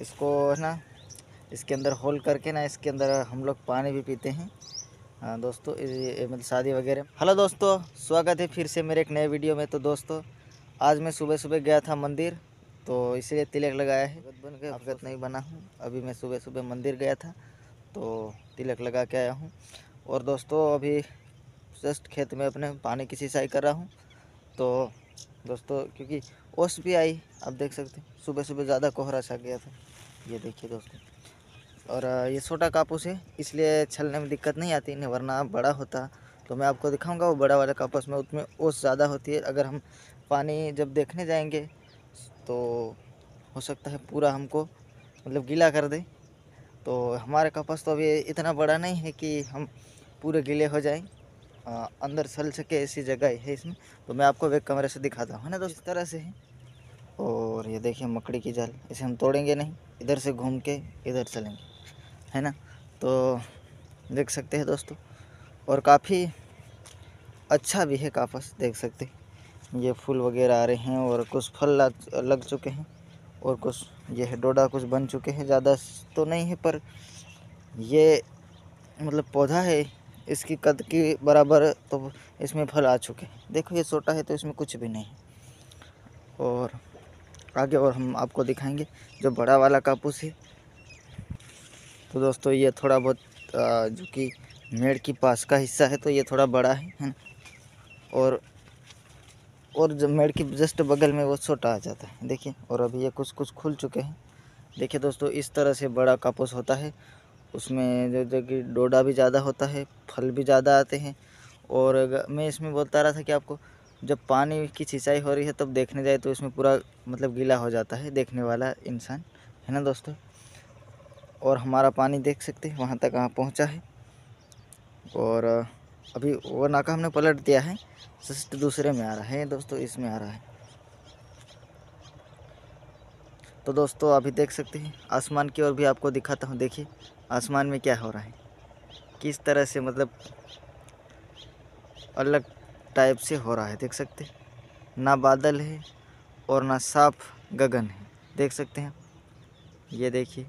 इसको ना इसके अंदर होल करके ना इसके अंदर हम लोग पानी भी पीते हैं। हाँ दोस्तों मतलब शादी वगैरह। हेलो दोस्तों स्वागत है फिर से मेरे एक नए वीडियो में। तो दोस्तों आज मैं सुबह सुबह गया था मंदिर तो इसलिए तिलक लगाया है। बन के अवगत नहीं बना हूँ। अभी मैं सुबह सुबह मंदिर गया था तो तिलक लगा के आया हूँ। और दोस्तों अभी जस्ट खेत में अपने पानी की सिंचाई कर रहा हूँ। तो दोस्तों क्योंकि ओस भी आई आप देख सकते हैं सुबह सुबह ज़्यादा कोहरा छा गया था। ये देखिए दोस्तों। और ये छोटा कापूस है, इसलिए छलने में दिक्कत नहीं आती, नहीं, वरना बड़ा होता। तो मैं आपको दिखाऊँगा, वो बड़ा वाला कापूस में उसमें ओस ज़्यादा होती है। अगर हम पानी जब देखने जाएँगे तो हो सकता है पूरा हमको मतलब गीला कर दे। तो हमारे कपास तो अभी इतना बड़ा नहीं है कि हम पूरे गीले हो जाएँ। अंदर चल सके ऐसी जगह है इसमें। तो मैं आपको एक कमरे से दिखाता हूँ, है ना दोस्त? इस तरह से है। और ये देखिए मकड़ी की जाल, इसे हम तोड़ेंगे नहीं, इधर से घूम के इधर चलेंगे, है ना? तो देख सकते हैं दोस्तों, और काफ़ी अच्छा भी है कापस, देख सकते ये फूल वगैरह आ रहे हैं और कुछ फल लग चुके हैं, और कुछ ये है डोडा कुछ बन चुके हैं, ज़्यादा तो नहीं है, पर ये मतलब पौधा है, इसकी कद की बराबर तो इसमें फल आ चुके हैं। देखो ये छोटा है तो इसमें कुछ भी नहीं और आगे और हम आपको दिखाएँगे, जो बड़ा वाला कापूस है। तो दोस्तों, ये थोड़ा बहुत जो कि मेड़ की पास का हिस्सा है तो ये थोड़ा बड़ा है है ना? और और जब मेड़ की जस्ट बगल में वो छोटा आ जाता है। देखिए, और अभी ये कुछ कुछ खुल चुके हैं। देखिए दोस्तों, इस तरह से बड़ा कापूस होता है। उसमें जो जो कि डोडा भी ज़्यादा होता है, फल भी ज़्यादा आते हैं। और मैं इसमें बोलता रहा था कि आपको जब पानी की सिंचाई हो रही है तब देखने जाए तो इसमें पूरा मतलब गीला हो जाता है, देखने वाला इंसान, है ना दोस्तों? और हमारा पानी देख सकते हैं, वहाँ तक कहाँ पहुँचा है। और, अभी वो नाका हमने पलट दिया है, जस्ट दूसरे में आ रहा है, दोस्तों, इसमें आ रहा है। तो दोस्तों, अभी देख सकते हैं, आसमान की ओर भी आपको दिखाता हूँ, देखिए, आसमान में क्या हो रहा है। किस तरह से मतलब अलग टाइप से हो रहा है, देख सकते हैं। ना बादल है और ना साफ़ गगन है, देख सकते हैं। ये देखिए।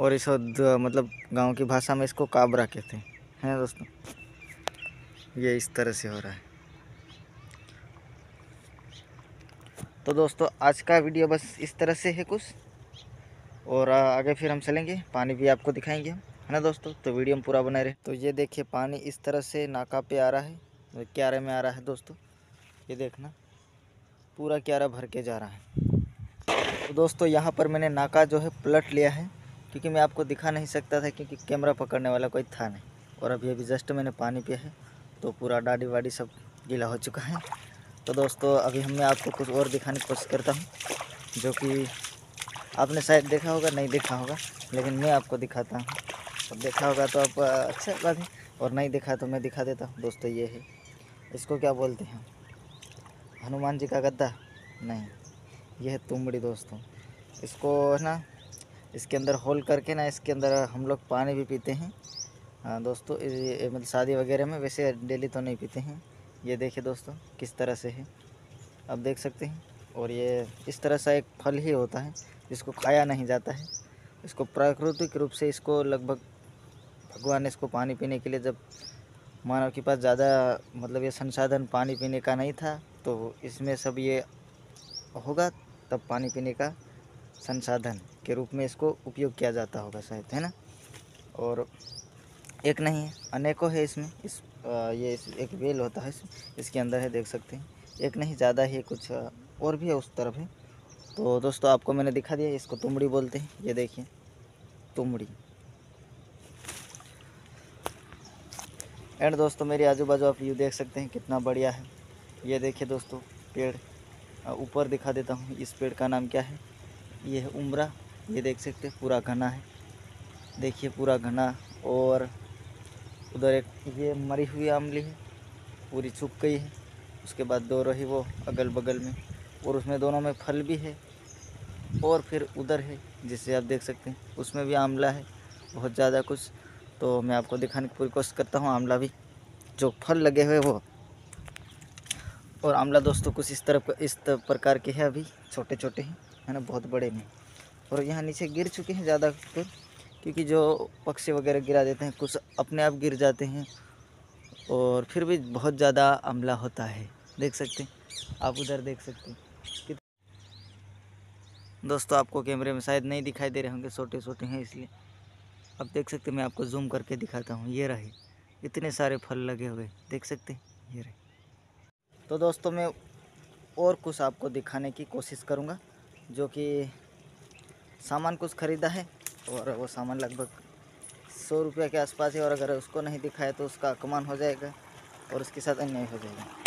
और इस मतलब गाँव की भाषा में इसको काबरा कहते हैं। हैं दोस्तों? ये इस तरह से हो रहा है। तो दोस्तों, आज का वीडियो बस इस तरह से है कुछ। और आगे फिर हम चलेंगे। पानी भी आपको दिखाएँगे हम। है ना दोस्तों? तो वीडियो में पूरा बनाए रहे। तो ये देखिए, पानी इस तरह से नाका पे आ रहा है। क्यारे में आ रहा है दोस्तों। ये देखना, पूरा क्यारा भर के जा रहा है। तो दोस्तों, यहाँ पर मैंने नाका जो है पलट लिया है, क्योंकि मैं आपको दिखा नहीं सकता था क्योंकि कैमरा पकड़ने वाला कोई था नहीं। और अभी अभी जस्ट मैंने पानी पिया है तो पूरा डाडी वाडी सब गीला हो चुका है। तो दोस्तों, अभी हम, मैं आपको कुछ और दिखाने की कोशिश करता हूँ, जो कि आपने शायद देखा होगा, नहीं देखा होगा, लेकिन मैं आपको दिखाता हूँ। अब देखा होगा तो आप अच्छा बात है। और नहीं देखा तो मैं दिखा देता हूँ। दोस्तों ये है। इसको क्या बोलते हैं? हनुमान जी का गद्दा? नहीं। ये है तुमड़ी दोस्तों। इसको है ना, इसके अंदर होल करके ना, इसके अंदर हम लोग पानी भी पीते हैं। हाँ दोस्तों मतलब शादी वगैरह में वैसे डेली तो नहीं पीते हैं। ये देखिए दोस्तों, किस तरह से है। आप देख सकते हैं। और ये इस तरह सा एक फल ही होता है, जिसको खाया नहीं जाता है। इसको प्राकृतिक रूप से इसको लगभग भगवान ने इसको पानी पीने के लिए जब मानव के पास ज़्यादा मतलब ये संसाधन पानी पीने का नहीं था तो इसमें सब ये होगा तब पानी पीने का संसाधन के रूप में इसको उपयोग किया जाता होगा शायद है ना? और एक नहीं अनेकों है इसमें इस आ, ये इस, एक वेल होता है इसके अंदर है देख सकते हैं। एक नहीं ज़्यादा ही कुछ और भी है उस तरफ़ है। तो दोस्तों आपको मैंने दिखा दिया इसको तुमड़ी बोलते हैं ये देखिए तुमड़ी। एंड दोस्तों, मेरे आजू बाजू आप व्यू देख सकते हैं कितना बढ़िया है। ये देखिए दोस्तों, पेड़। ऊपर दिखा देता हूँ, इस पेड़ का नाम क्या है? ये है उम्रा। ये देख सकते हैं, पूरा घना है। देखिए, पूरा घना और उधर एक ये मरी हुई आमली है, पूरी सूख गई है। उसके बाद दो रही वो अगल बगल में और उसमें दोनों में फल भी है और फिर उधर है, जिसे आप देख सकते हैं, उसमें भी आमला है, बहुत ज़्यादा कुछ। तो मैं आपको दिखाने की पूरी कोशिश करता हूँ आमला भी। जो फल लगे हुए वो। और आंवला दोस्तों, कुछ इस तरफ़, इस प्रकार के हैं अभी छोटे छोटे हैं, है ना, बहुत बड़े नहीं। और यहाँ नीचे गिर चुके हैं ज़्यादा क्योंकि जो पक्षी वगैरह गिरा देते हैं, कुछ अपने आप गिर जाते हैं। और फिर भी बहुत ज़्यादा अमला होता है। देख सकते हैं, आप उधर देख सकते हैं। दोस्तों, आपको कैमरे में शायद नहीं दिखाई दे रहे होंगे छोटे छोटे हैं इसलिए। अब देख सकते मैं आपको जूम करके दिखाता हूँ। ये रहे। इतने सारे फल लगे हुए। देख सकते हैं, ये रहे। तो दोस्तों, मैं और कुछ आपको दिखाने की कोशिश करूँगा, जो कि सामान कुछ ख़रीदा है, और वो सामान लगभग सौ रुपये के आसपास है, और अगर उसको नहीं दिखाया तो उसका कमान हो जाएगा, और उसके साथ अन्याय हो जाएगा।